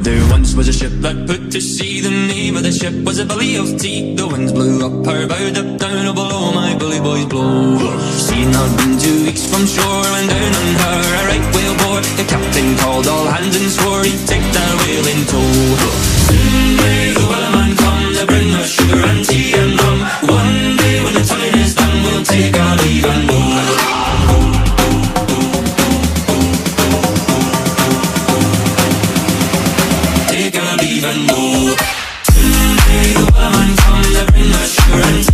There once was a ship that put to sea. The name of the ship was a Billy of Tea. The winds blew up her bow, up down, oh below my bully boys blow. She'd not been two weeks from shore when down on her a right whale bore. The captain called all hands and swore he'd take that our leave and the wellerman comes to bring us sugar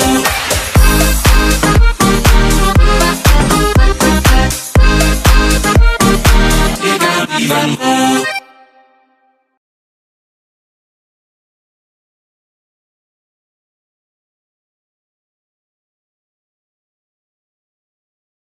run, run.